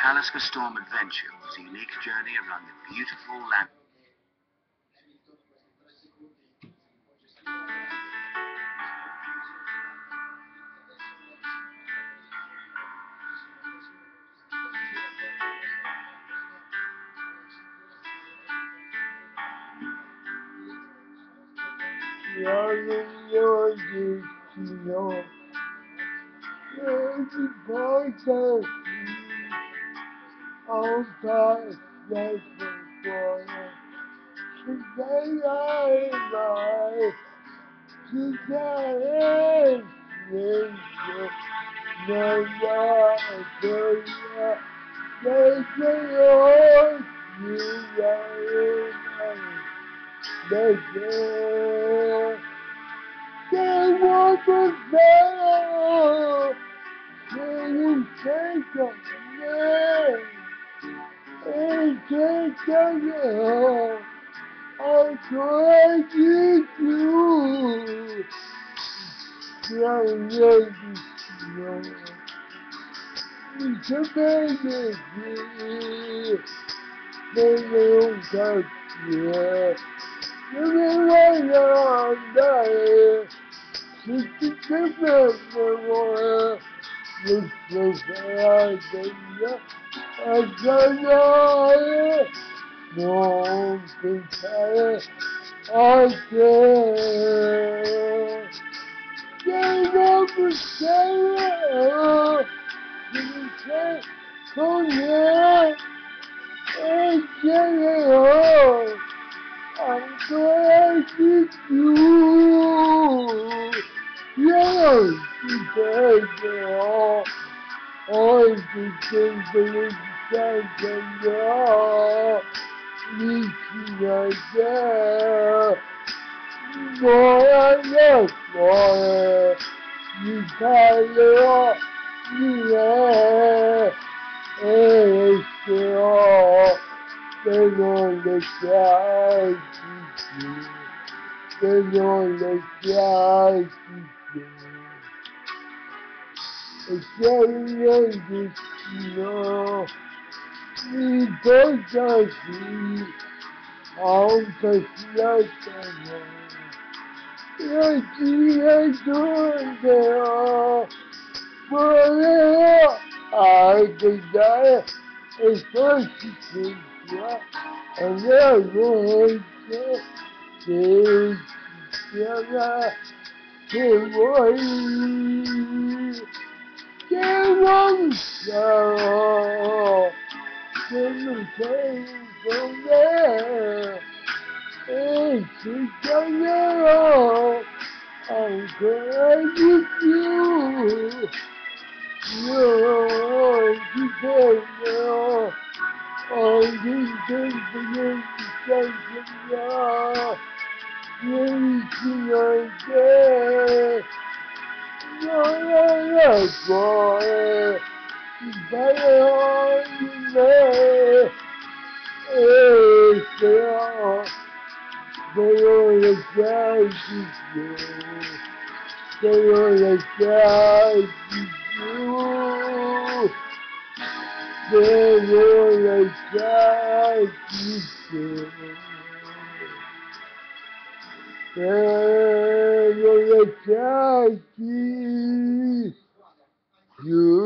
Talisker Storm Adventure was a unique journey around the beautiful land. Ogni altar dessa fora. Today I lie, today Jesus, never again. They say, oh, you are They say, they want to fail. Can you take a man? A man. I'm trying to do. Trying to. It's baby. They you. You more. This. I know. No, compare. I care. They never say it. You say, oh yeah. And get all. I'm you you all. All the things that you said and all. Reaching out there. Boy, I love boy. You got it all. Yeah. Hey, it's all. Señor, le quiero Señor, le Santo vicino Buona scuola, mi parlerò di me e resterò per non lasciarti, per non lasciarti. E se io destino the together to wait. There was sorrow, then came from there. And together, I'm glad with you. You're together. Oh, you Sonu sen sonra Eşi geliyor Ankara gidiyor Yok gidemiyor Aldın kendini istersin ya Yerisin önce Yolana koy Guide you you.